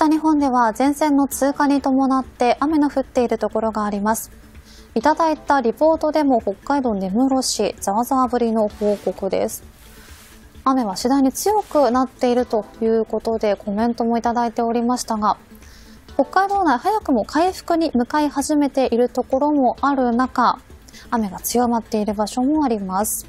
北日本では前線の通過に伴って雨の降っているところがあります。いただいたリポートでも北海道根室市ざわざわ降りの報告です。雨は次第に強くなっているということでコメントもいただいておりましたが、北海道内早くも回復に向かい始めているところもある中、雨が強まっている場所もあります。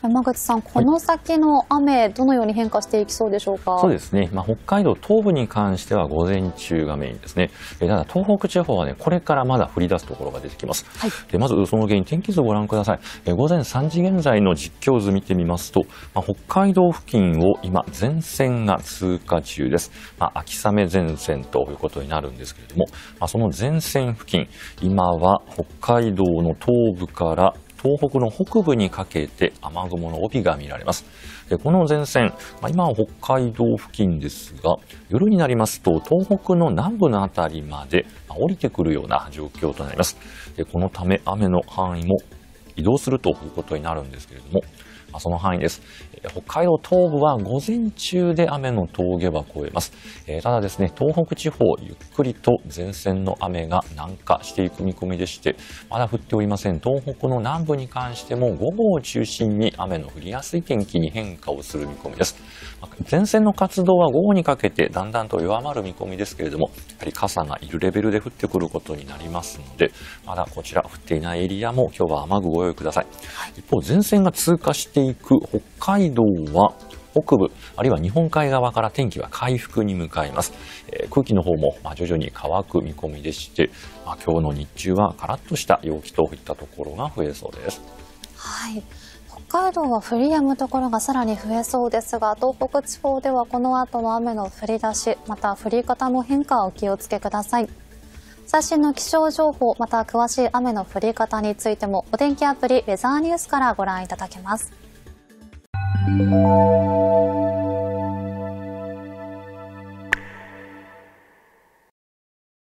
山口さん、この先の雨、はい、どのように変化していきそうでしょうか？そうですね。まあ、北海道東部に関しては午前中がメインですね。えただ東北地方はね、これからまだ降り出すところが出てきます。はい、でまずその原因、天気図をご覧ください。え午前3時現在の実況図見てみますと、まあ、北海道付近を今前線が通過中です。まあ、秋雨前線ということになるんですけれども、まあ、その前線付近、今は北海道の東部から東北の北部にかけて雨雲の帯が見られます。でこの前線、まあ、今は北海道付近ですが、夜になりますと東北の南部の辺りまで降りてくるような状況となります。でこのため雨の範囲も移動するということになるんですけれども、まあ、その範囲です。北海道東部は午前中で雨の峠は越えます。えー、ただですね、東北地方、ゆっくりと前線の雨が南下していく見込みでして、まだ降っておりません。東北の南部に関しても午後を中心に雨の降りやすい天気に変化をする見込みです。前線の活動は午後にかけてだんだんと弱まる見込みですけれども、やはり傘がいるレベルで降ってくることになりますので、まだこちら降っていないエリアも今日は雨具ご用意ください。一方、前線が通過していく北海道は北部、あるいは日本海側から天気は回復に向かいます。えー、空気の方も、ま徐々に乾く見込みでして、まあ、今日の日中はカラッとした陽気といったところが増えそうです。はい。北海道は降り止むところがさらに増えそうですが、東北地方ではこの後の雨の降り出し、また降り方の変化をお気をつけください。最新の気象情報、また詳しい雨の降り方についても、お天気アプリウェザーニュースからご覧いただけます。